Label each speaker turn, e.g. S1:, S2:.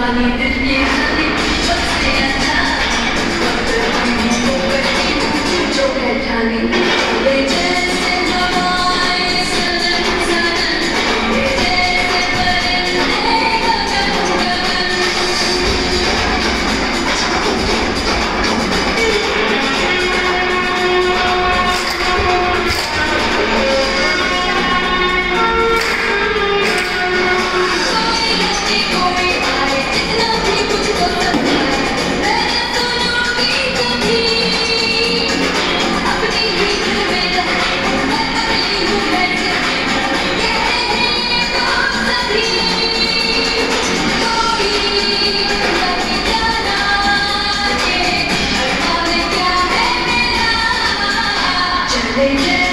S1: I need to use They did.